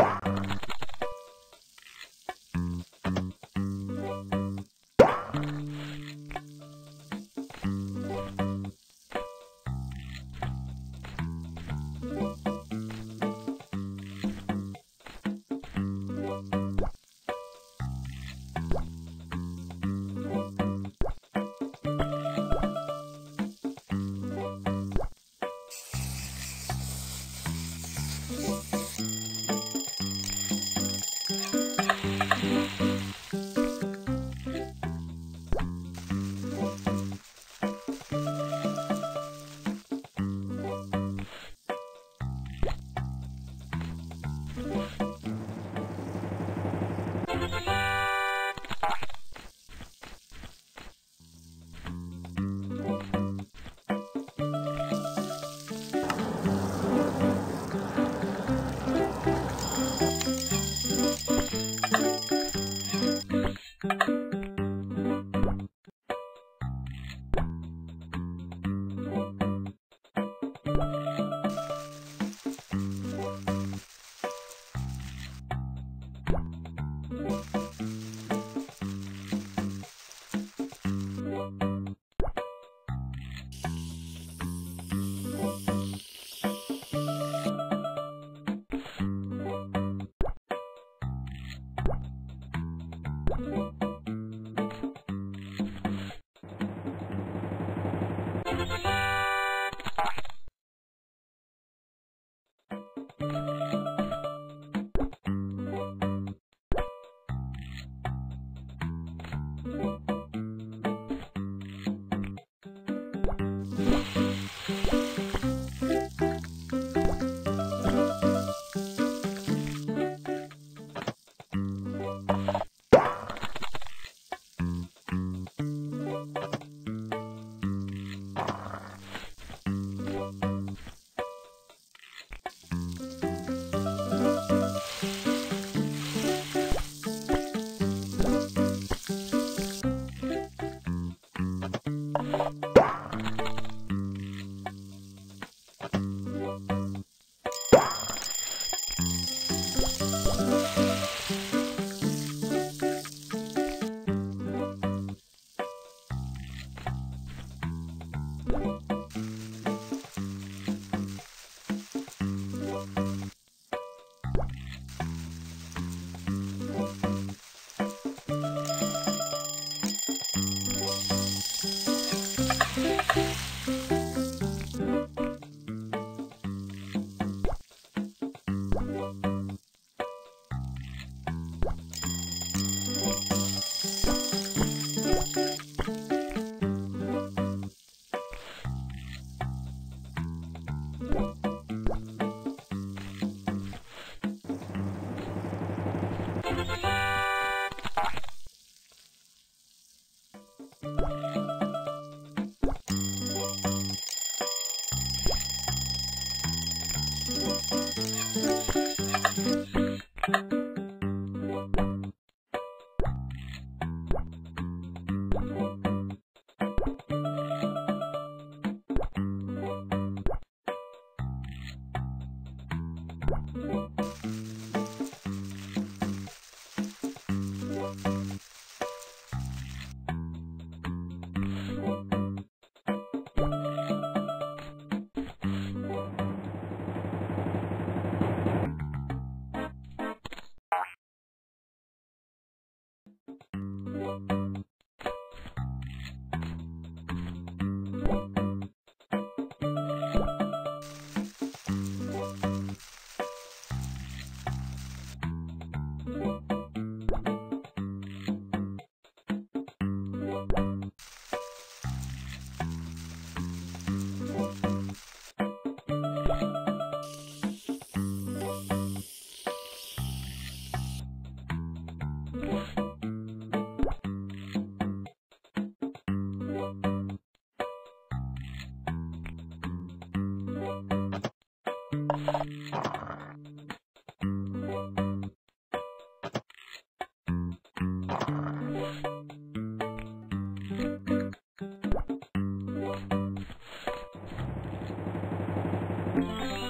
Yeah. Música